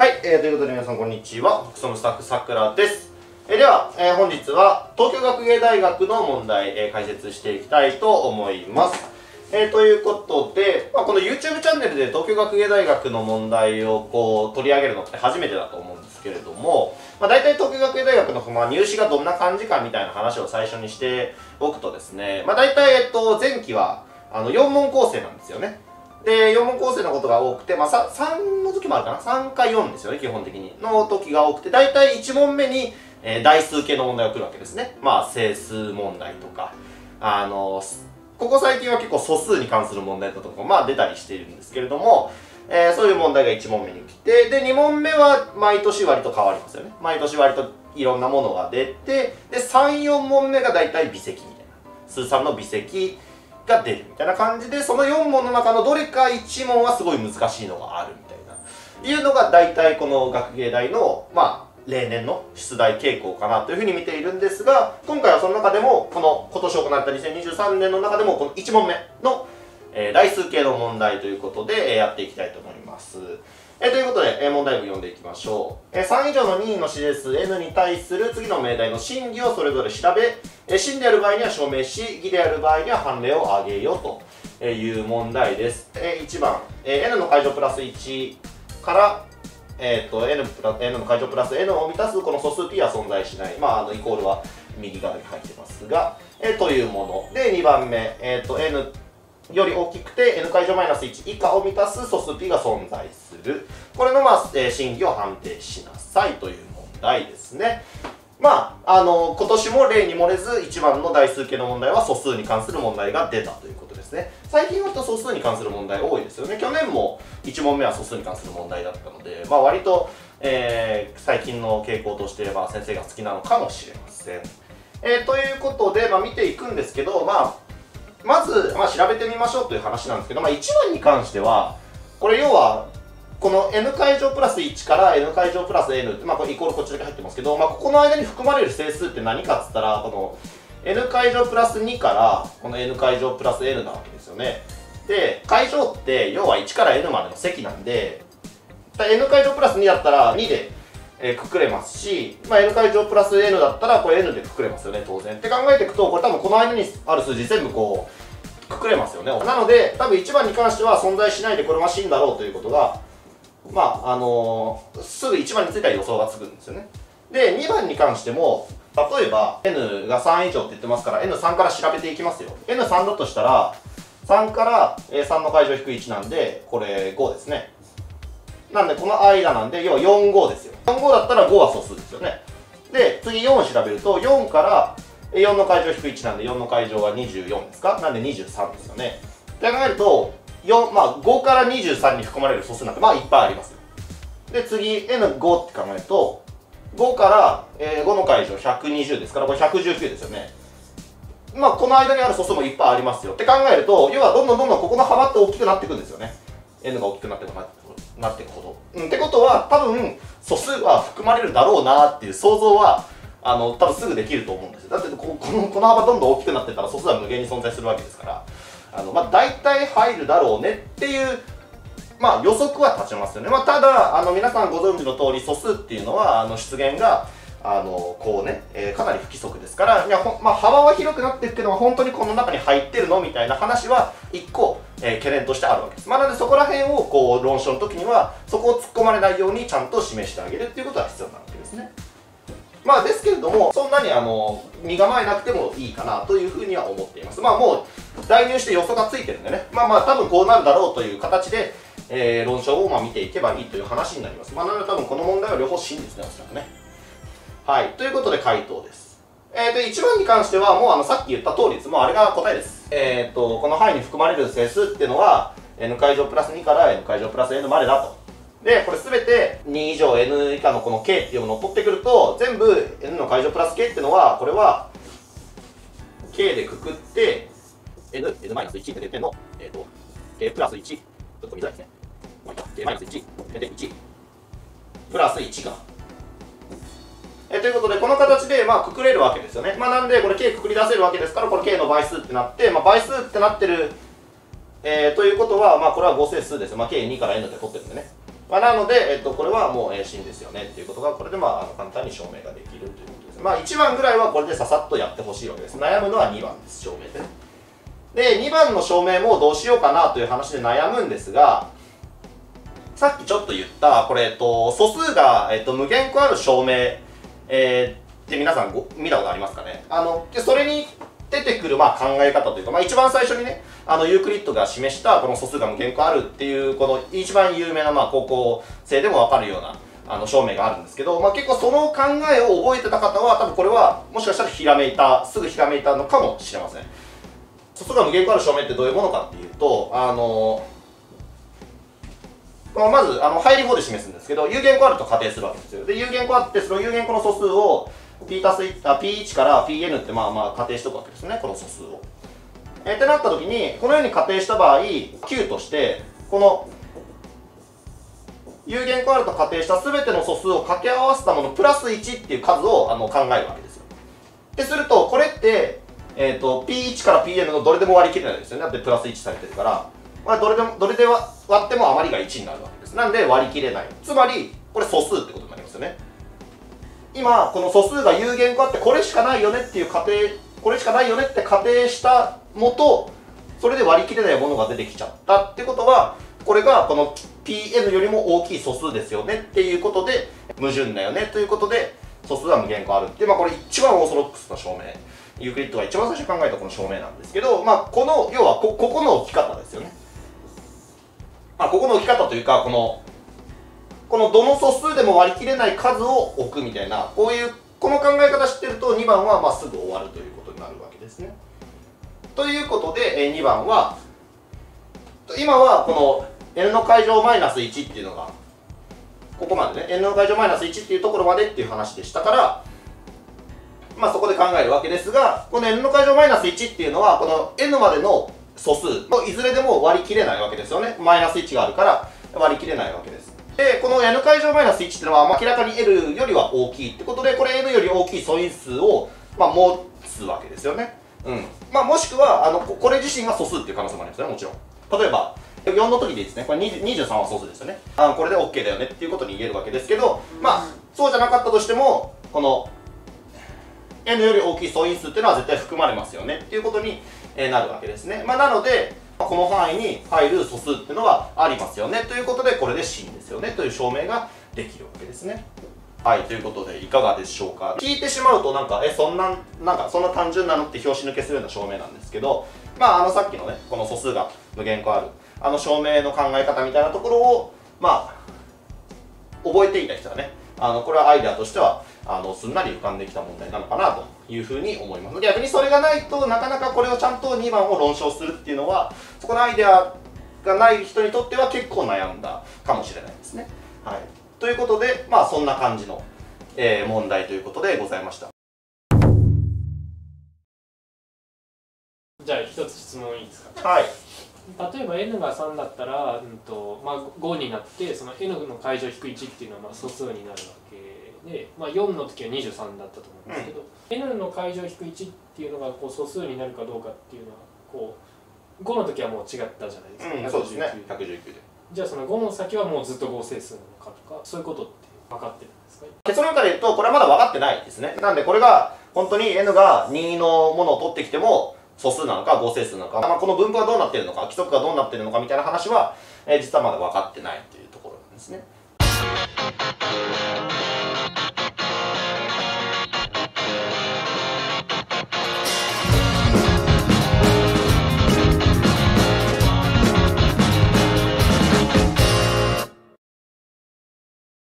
はい、えー、ということで皆さんこんにちは。北総のスタッフさくらです。えー、では、えー、本日は東京学芸大学の問題、えー、解説していきたいと思います。えー、ということで、まあ、この YouTube チャンネルで東京学芸大学の問題をこう取り上げるのって初めてだと思うんですけれども、まあ、大体東京学芸大学の、まあ、入試がどんな感じかみたいな話を最初にしておくとですね、まあ、大体、えっと、前期はあの4問構成なんですよね。で、4問構成のことが多くて、まあ、3の時もあるかな ?3 か4ですよね、基本的に。の時が多くて、大体1問目に、えー、代数系の問題が来るわけですね。まあ、整数問題とか、あの、ここ最近は結構素数に関する問題だとか、まあ出たりしているんですけれども、えー、そういう問題が1問目に来て、で、2問目は毎年割と変わりますよね。毎年割といろんなものが出て、で、3、4問目が大体微積みたいな。数3の微積が出るみたいな感じで、その4問の中のどれか1問はすごい難しいのがあるみたいな。いうのが大体この学芸大の、まあ、例年の出題傾向かなというふうに見ているんですが、今回はその中でも、この今年行われた2023年の中でも、この1問目の、えー、代数系の問題ということで、えー、やっていきたいと思います。えー、ということで、えー、問題文読んでいきましょう。えー、3以上の任意の指です N に対する次の命題の真偽をそれぞれ調べ、えー、真である場合には証明し、偽である場合には判例を挙げようという問題です。えー、1番、えー、N の解除プラス1から、えーと、N, プラ N の解除プラス N を満たすこの素数 P は存在しない。まあ、あのイコールは右側に入ってますが、えー、というもの。で、2番目、えーと、N より大きくて N 解除マイナス1以下を満たす素数 P が存在する。これの、まあ、えー、真偽を判定しなさいという問題ですね。まあ、あの、今年も例に漏れず、1番の代数形の問題は素数に関する問題が出たということですね。最近割と素数に関する問題多いですよね。去年も1問目は素数に関する問題だったので、まあ割と、えー、最近の傾向としては先生が好きなのかもしれません。えー、ということで、まあ見ていくんですけど、まあ、まず、まあ調べてみましょうという話なんですけど、まあ1番に関しては、これ要は、この n 回乗プラス1から n 回乗プラス n って、まあ、これイコールこっちだけ入ってますけど、まあ、ここの間に含まれる整数って何かっつったら、この n 回乗プラス2からこの n 回乗プラス n なわけですよね。で、回乗って要は1から n までの積なんで、n 回乗プラス2だったら2で、えー、くくれますし、まあ、n 回乗プラス n だったらこれ n でくくれますよね、当然。って考えていくと、これ多分この間にある数字全部こう、くくれますよね。なので、多分1番に関しては存在しないでこれマシンだろうということが、まああのー、すぐ1番についたら予想がつくんですよねで2番に関しても例えば n が3以上って言ってますから n3 から調べていきますよ n3 だとしたら3から3の解乗引く1なんでこれ5ですねなんでこの間なんで要は45ですよ。45だったら5は素数ですよね。で次4を調べると4から4の解乗引く1なんで4の解乗が24ですか？なんで23ですよね。って考えると4まあ5から23に含まれる素数なんてまあいっぱいありますで次 N5 って考えると5から、えー、5の解除120ですからこれ119ですよね。まあこの間にある素数もいっぱいありますよって考えると要はどんどんどんどんここの幅って大きくなっていくんですよね。N が大きくなっていくなっていくほど、うん、ってことは多分素数は含まれるだろうなっていう想像はあの多分すぐできると思うんですよ。だってこのこの幅どんどん大きくなってたら素数は無限に存在するわけですから。あの、まあ、大体入るだろうねっていう、まあ、予測は立ちますよね。まあ、ただ、あの、皆さんご存知の通り素数っていうのは、あの、出現が、あの、こうね、えー、かなり不規則ですから、いやまあ、幅は広くなっていくけど、本当にこの中に入ってるのみたいな話は、一個、えー、懸念としてあるわけです。まあ、なのでそこら辺を、こう、論証の時には、そこを突っ込まれないようにちゃんと示してあげるっていうことは必要なわけですね。まあですけれども、そんなにあの、身構えなくてもいいかなというふうには思っています。まあもう、代入して予想がついてるんでね、まあまあ多分こうなるだろうという形で、えー、論証をまあ見ていけばいいという話になります。まあなので多分この問題は両方真ですね、おそらくね。はい。ということで回答です。えー、と、1番に関してはもうあの、さっき言った通りです。もうあれが答えです。えっ、ー、と、この範囲に含まれる整数っていうのは、n 回乗プラス2から n 回乗プラス n までだと。で、これすべて2以上 n 以下のこの k っていうものを取ってくると、全部 n の解乗プラス k っていうのは、これは k でくくって、n、n マイナス1って出ての、えっ、ー、と、k プラス1、ちょっと見づらいですね。k マイナス1、出て1、プラス1が。えということで、この形で、まあ、くくれるわけですよね。まあ、なんで、これ k くくり出せるわけですから、これ k の倍数ってなって、まあ、倍数ってなってる、えー、ということは、まあ、これは合成数です。まあ、k2 から n って取ってるんでね。まあ、なので、えっと、これはもう、えー、真ですよねっていうことがこれで、まあ、あの簡単に証明ができるということですまあ1番ぐらいはこれでささっとやってほしいわけです悩むのは2番です証明でねで2番の証明もどうしようかなという話で悩むんですがさっきちょっと言ったこれ、えっと、素数が、えっと、無限個ある証明、えー、って皆さんご見たことありますかね？あのでそれに出てくるまあ考え方というか、まあ、一番最初にねあのユークリッドが示したこの素数が無限個あるっていうこの一番有名なまあ高校生でも分かるようなあの証明があるんですけど、まあ、結構その考えを覚えてた方は多分これはもしかしたらひらめいたすぐひらめいたのかもしれません。素数が無限個ある証明ってどういうものかっていうとあのまずあの入り方で示すんですけど有限個あると仮定するわけですよ。で有限個あってその有限個の素数を P たすあ P1 から Pn ってまあまあ仮定しておくわけですねこの素数を。え、ってなった時にこのように仮定した場合 Q としてこの有限個あると仮定した全ての素数を掛け合わせたものプラス1っていう数をあの考えるわけですよ。でするとこれって、えーと、P1 から Pn のどれでも割り切れないですよね。だってプラス1されてるから、まあ、どれでもどれで割っても余りが1になるわけです。なんで割り切れない。つまりこれ素数ってことになりますよね。今この素数が有限個あってこれしかないよねっていう仮定これしかないよねって仮定したもとそれで割り切れないものが出てきちゃったってことはこれがこの Pn よりも大きい素数ですよねっていうことで矛盾だよね。ということで素数は無限個あるって、まあ、これ一番オーソドックスな証明。ユークリッドが一番最初に考えたこの証明なんですけど、まあ、この要はこここの置き方ですよね、まあ、ここの置き方というかこのこのどの素数でも割り切れない数を置くみたいなこういうこの考え方知ってると2番はまあすぐ終わるということになるわけですね。ということで2番は今はこの n の階乗マイナス1っていうのがここまでね n の階乗マイナス1っていうところまでっていう話でしたからまあそこで考えるわけですがこの n の階乗マイナス1っていうのはこの n までの素数のいずれでも割り切れないわけですよね。マイナス1があるから割り切れないわけです。でこの n 階乗マイナス1っていうのは、明らかに n よりは大きいってことでこれ n より大きい素因数を、まあ、持つわけですよね。うん。まあ、もしくはあのこれ自身が素数っていう可能性もありますよねもちろん。例えば4の時でいいですねこれ23は素数ですよね。あこれで OK だよねっていうことに言えるわけですけどまあそうじゃなかったとしてもこの n より大きい素因数っていうのは絶対含まれますよねっていうことになるわけですね。まあなのでこの範囲に入る素数っていうのはありますよね。ということでこれで真ですよね。という証明ができるわけですね。はいということでいかがでしょうか。聞いてしまうとなんかえそんななんかそんな単純なのって拍子抜けするような証明なんですけどまああのさっきのねこの素数が無限個あるあの証明の考え方みたいなところをまあ覚えていた人はねあのこれはアイデアとしてはあのすんなり浮かんできた問題なのかなというふうに思います逆にそれがないとなかなかこれをちゃんと2番を論証するっていうのはそこのアイデアがない人にとっては結構悩んだかもしれないですね。はい、ということでまあそんな感じの、えー、問題ということでございました。じゃあ一つ質問いいですか？はい例えば n が3だったら、うんとまあ、5になってその n の階乗引く1っていうのはまあ素数になるわけで、まあ、4の時は23だったと思うんですけど、うん、n の階乗引く1っていうのがこう素数になるかどうかっていうのはこう5の時はもう違ったじゃないですか、うん、そうですね。119で。じゃあその5の先はもうずっと合成数なのかとかそういうことって分かってるんですか？結論から言うとこれはまだ分かってないですね。なんでこれが本当に n が2のものを取ってきても素数なのか合成数なのか、まあ、この分布はどうなってるのか規則がどうなってるのかみたいな話は、えー、実はまだ分かってないというところなんですね。